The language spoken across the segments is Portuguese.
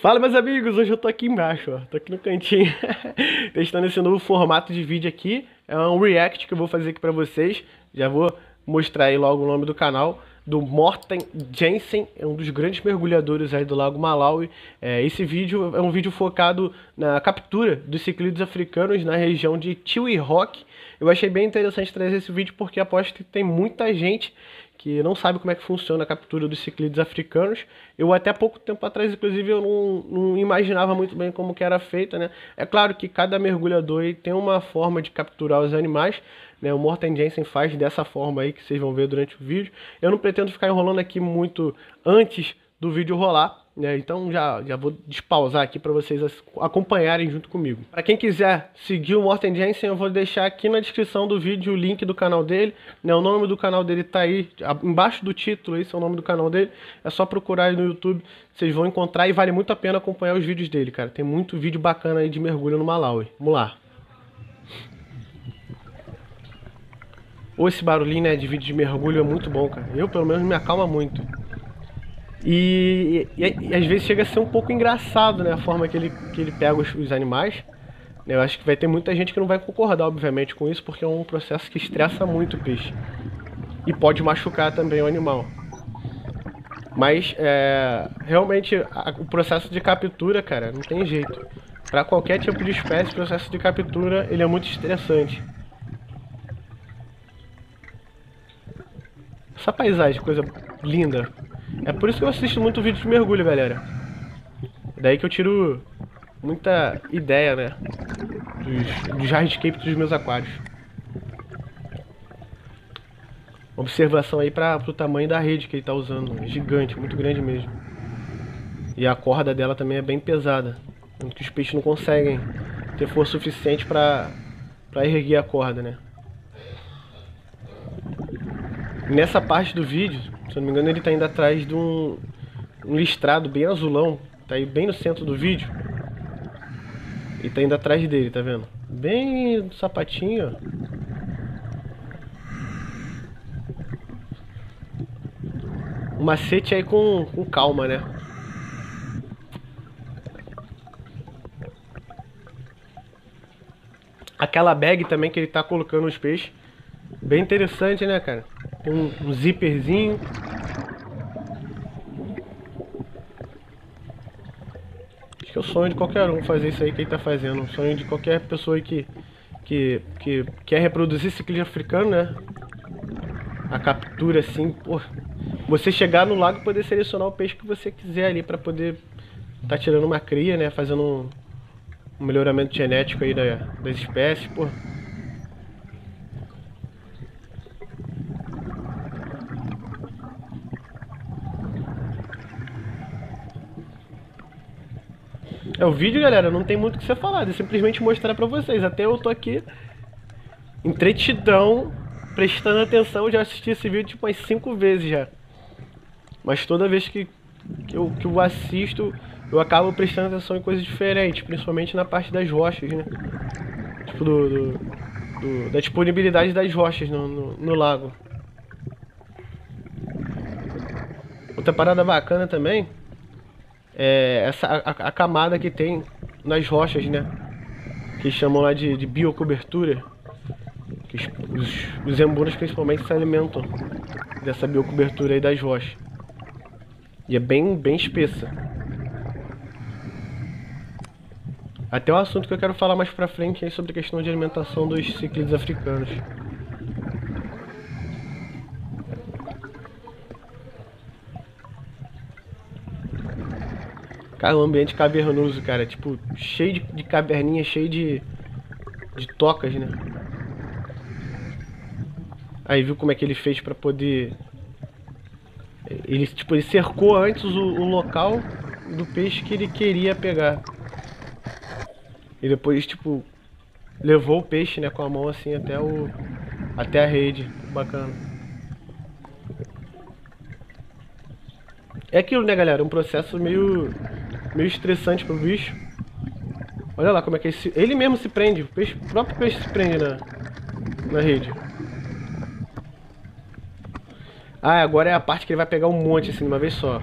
Fala meus amigos, hoje eu tô aqui embaixo, ó, tô aqui no cantinho, testando esse novo formato de vídeo aqui, é um react que eu vou fazer aqui pra vocês, já vou mostrar aí logo o nome do canal, do Morten Jensen, é um dos grandes mergulhadores aí do Lago Malawi. É, esse vídeo é um vídeo focado na captura dos ciclídeos africanos na região de Tiwi Rock. Eu achei bem interessante trazer esse vídeo porque aposto que tem muita gente que não sabe como é que funciona a captura dos ciclídeos africanos. Eu até pouco tempo atrás, inclusive, eu não, não, imaginava muito bem como que era feita, né? É claro que cada mergulhador tem uma forma de capturar os animais, né? O Morten Jensen faz dessa forma aí que vocês vão ver durante o vídeo. Eu não pretendo ficar enrolando aqui muito antes do vídeo rolar, né? Então já, já vou despausar aqui para vocês acompanharem junto comigo. Para quem quiser seguir o Morten Jensen, eu vou deixar aqui na descrição do vídeo o link do canal dele. Né? O nome do canal dele tá aí, embaixo do título, esse é o nome do canal dele. É só procurar aí no YouTube, vocês vão encontrar e vale muito a pena acompanhar os vídeos dele, cara. Tem muito vídeo bacana aí de mergulho no Malawi. Vamos lá. Ou esse barulhinho né, de vídeo de mergulho é muito bom, cara. Eu, pelo menos, me acalma muito. E, e, e, às vezes chega a ser um pouco engraçado, né? A forma que ele, que ele pega os, os animais. Né? Eu acho que vai ter muita gente que não vai concordar, obviamente, com isso, porque é um processo que estressa muito o peixe. E pode machucar também o animal. Mas, é, realmente, a, o processo de captura, cara, não tem jeito. Para qualquer tipo de espécie, o processo de captura, ele é muito estressante. Essa paisagem, coisa linda. É por isso que eu assisto muito vídeo de mergulho, galera. Daí que eu tiro muita ideia, né? Dos, dos hardscape dos meus aquários. Observação aí para o tamanho da rede que ele está usando. É gigante, muito grande mesmo. E a corda dela também é bem pesada. Tanto que os peixes não conseguem ter força suficiente para erguer a corda, né? Nessa parte do vídeo, se eu não me engano, ele está indo atrás de um, um listrado bem azulão. Tá aí bem no centro do vídeo. E tá indo atrás dele, tá vendo? Bem no sapatinho, ó. O macete aí com, com calma, né? Aquela bag também que ele tá colocando os peixes. Bem interessante, né, cara? Um, um zíperzinho. Acho que é o sonho de qualquer um fazer isso aí que ele tá fazendo. O sonho de qualquer pessoa que, que, que quer reproduzir ciclismo africano, né? A captura assim, pô. Você chegar no lago e poder selecionar o peixe que você quiser ali para poder tá tirando uma cria, né? Fazendo um, um melhoramento genético aí da, das espécies, pô. É o vídeo, galera, não tem muito o que ser falado, é simplesmente mostrar pra vocês. Até eu tô aqui entretidão, prestando atenção, eu já assisti esse vídeo tipo umas 5 vezes já. Mas toda vez que, que, eu, que eu assisto, eu acabo prestando atenção em coisas diferentes, principalmente na parte das rochas, né? Tipo, do, do, do da disponibilidade das rochas no, no, no lago. Outra parada bacana também é, essa, a, a, camada que tem nas rochas, né? Que chamam lá de, de biocobertura. Que os, os, os embunas principalmente se alimentam dessa biocobertura aí das rochas. E é bem, bem espessa. Até o assunto que eu quero falar mais pra frente sobre a questão de alimentação dos ciclídeos africanos. Cara, um ambiente cavernoso, cara. Tipo, cheio de, de caverninha, cheio de, de tocas, né? Aí viu como é que ele fez pra poder... Ele, tipo, ele cercou antes o, o local do peixe que ele queria pegar. E depois, tipo, levou o peixe, né, com a mão assim até o... Até a rede. Bacana. É aquilo, né, galera? Um processo meio meio estressante pro bicho. Olha lá como é que ele, se, ele mesmo se prende. O, peixe, o próprio peixe se prende na, na rede. Ah, agora é a parte que ele vai pegar um monte assim de uma vez só.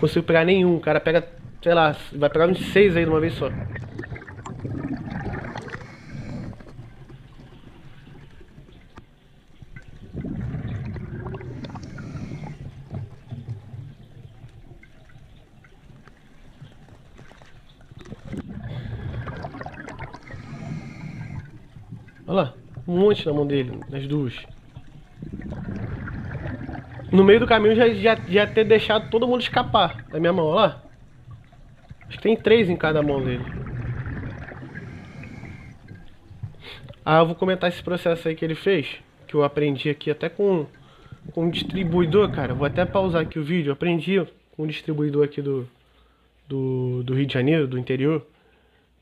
consigo pegar nenhum. O cara pega, sei lá, vai pegar uns seis aí de uma vez só. Olha lá, um monte na mão dele, nas duas. No meio do caminho já, já, já ter deixado todo mundo escapar da minha mão, olha lá. Acho que tem três em cada mão dele. Ah, eu vou comentar esse processo aí que ele fez. Que eu aprendi aqui até com, com um distribuidor, cara. Vou até pausar aqui o vídeo. Eu aprendi com um distribuidor aqui do, do, do Rio de Janeiro, do interior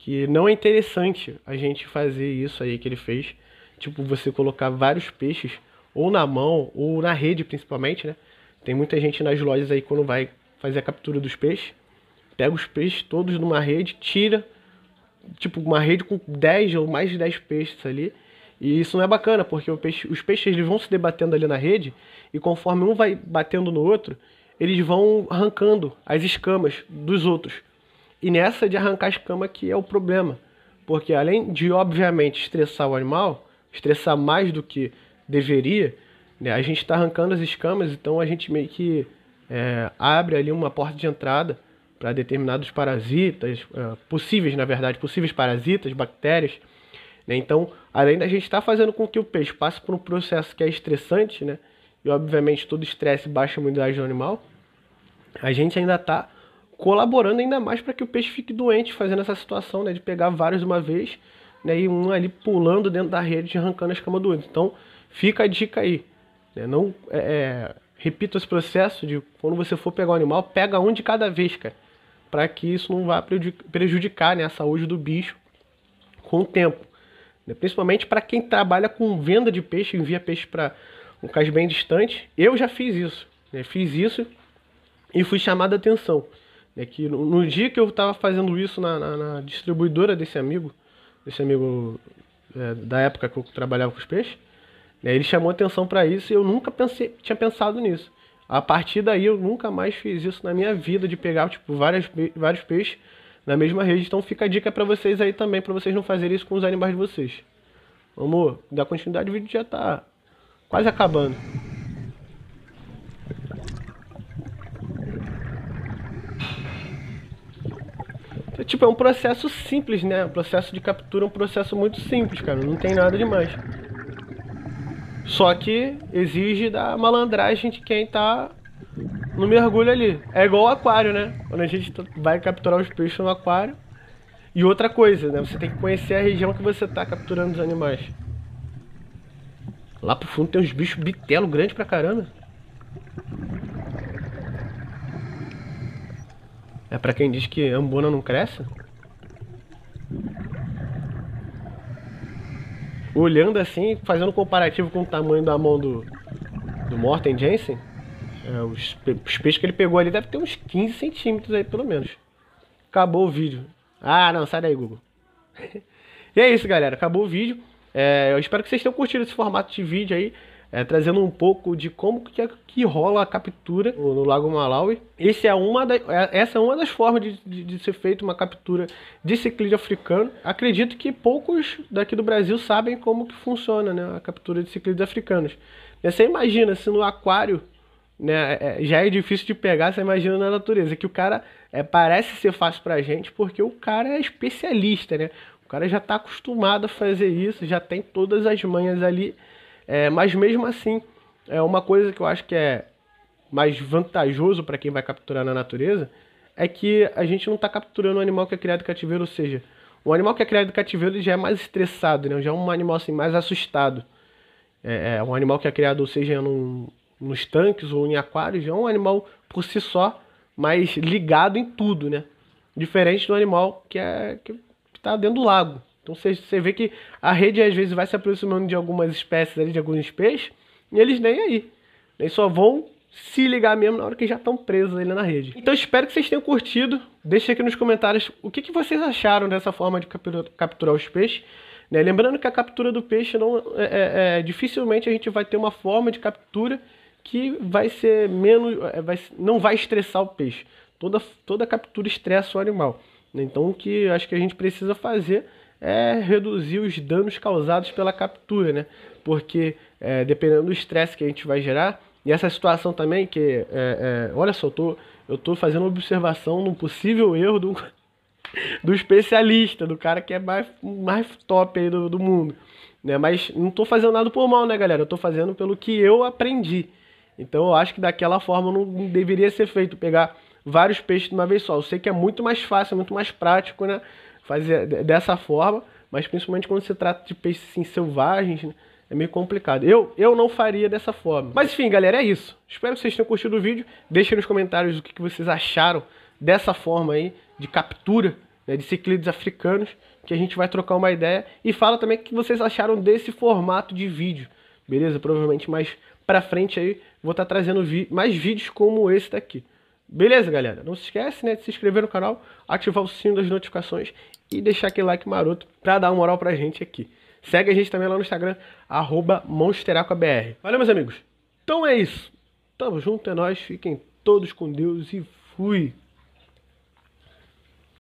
que não é interessante a gente fazer isso aí que ele fez. Tipo, você colocar vários peixes, ou na mão, ou na rede principalmente, né? Tem muita gente nas lojas aí quando vai fazer a captura dos peixes, pega os peixes todos numa rede, tira, tipo, uma rede com 10 ou mais de 10 peixes ali. E isso não é bacana, porque peixe, os peixes eles vão se debatendo ali na rede, e conforme um vai batendo no outro, eles vão arrancando as escamas dos outros. E nessa de arrancar a escama que é o problema. Porque além de, obviamente, estressar o animal, estressar mais do que deveria, né, a gente está arrancando as escamas, então a gente meio que é, abre ali uma porta de entrada para determinados parasitas, é, possíveis, na verdade, possíveis parasitas, bactérias. Né? Então, além da gente estar tá fazendo com que o peixe passe por um processo que é estressante, né? e obviamente todo estresse baixa a imunidade do animal, a gente ainda está colaborando ainda mais para que o peixe fique doente, fazendo essa situação né, de pegar vários de uma vez né, e um ali pulando dentro da rede, arrancando a escama do outro. Então, fica a dica aí. Né, não é, é, repita esse processo de quando você for pegar o um animal, pega um de cada vez, cara, para que isso não vá prejudicar né, a saúde do bicho com o tempo. Né, principalmente para quem trabalha com venda de peixe, envia peixe para um cais bem distante. Eu já fiz isso. Né, fiz isso e fui chamado a atenção. É que no, no dia que eu estava fazendo isso na, na, na, distribuidora desse amigo, desse amigo é, da época que eu trabalhava com os peixes, né, ele chamou atenção para isso e eu nunca pensei, tinha pensado nisso. A partir daí eu nunca mais fiz isso na minha vida de pegar tipo várias, vários peixes na mesma rede. Então fica a dica para vocês aí também para vocês não fazerem isso com os animais de vocês. Vamos dar continuidade, o vídeo já está quase acabando. Tipo, é um processo simples, né? O processo de captura é um processo muito simples, cara. Não tem nada demais. Só que exige da malandragem de quem tá no mergulho ali. É igual o aquário, né? Quando a gente vai capturar os peixes no aquário. E outra coisa, né? Você tem que conhecer a região que você tá capturando os animais. Lá pro fundo tem uns bichos bitelo grande pra caramba. É para quem diz que ambona não cresce? Olhando assim, fazendo comparativo com o tamanho da mão do, do Morten Jensen, é, os, os, peixes que ele pegou ali deve ter uns 15 centímetros aí, pelo menos. Acabou o vídeo. Ah, não, sai daí, Google. e é isso, galera. Acabou o vídeo. É, eu espero que vocês tenham curtido esse formato de vídeo aí é, trazendo um pouco de como que, que rola a captura no, Lago Malawi. Esse é uma da, é, essa é uma das formas de, de, de ser feita uma captura de ciclídeo africano. Acredito que poucos daqui do Brasil sabem como que funciona né, a captura de ciclídeos africanos. Você imagina se no aquário né, é, é, já é difícil de pegar, você imagina na natureza, que o cara é, parece ser fácil pra gente porque o cara é especialista, né? O cara já está acostumado a fazer isso, já tem todas as manhas ali é, mas mesmo assim, é uma coisa que eu acho que é mais vantajoso para quem vai capturar na natureza é que a gente não está capturando um animal que é criado em cativeiro, ou seja, o animal que é criado em cativeiro ele já é mais estressado, né? já é um animal assim, mais assustado. É, é um animal que é criado, ou seja, num, nos tanques ou em aquários, já é um animal por si só mais ligado em tudo, né? Diferente do animal que é que está dentro do lago. Então você, vê que a rede às vezes vai se aproximando de algumas espécies ali, de alguns peixes, e eles nem aí. Eles só vão se ligar mesmo na hora que já estão presos ali na rede. Então espero que vocês tenham curtido. Deixe aqui nos comentários o que, que vocês acharam dessa forma de capturar, os peixes. Né? Lembrando que a captura do peixe não é, é, é, dificilmente a gente vai ter uma forma de captura que vai ser menos, é, vai, não vai estressar o peixe. toda, toda captura estressa o animal. Então o que acho que a gente precisa fazer é reduzir os danos causados pela captura, né? Porque é, dependendo do estresse que a gente vai gerar, e essa situação também que, é, é, olha só, eu tô, eu tô fazendo observação num possível erro do, do especialista, do cara que é mais, mais top aí do, do mundo. Né? Mas não tô fazendo nada por mal, né, galera? Eu tô fazendo pelo que eu aprendi. Então eu acho que daquela forma não deveria ser feito, pegar vários peixes de uma vez só. Eu sei que é muito mais fácil, muito mais prático, né? Fazer dessa forma, mas principalmente quando se trata de peixes assim, selvagens, né? é meio complicado. Eu, eu não faria dessa forma. Mas enfim, galera, é isso. Espero que vocês tenham curtido o vídeo. Deixem nos comentários o que vocês acharam dessa forma aí de captura né, de ciclídeos africanos, que a gente vai trocar uma ideia. E fala também o que vocês acharam desse formato de vídeo, beleza? Provavelmente mais pra frente aí vou estar tá trazendo mais vídeos como esse daqui. Beleza, galera? Não se esquece né, de se inscrever no canal, ativar o sino das notificações e deixar aquele like maroto pra dar uma moral pra gente aqui. Segue a gente também lá no Instagram, arroba. Valeu, meus amigos. Então é isso. Tamo junto, é nóis. Fiquem todos com Deus e fui.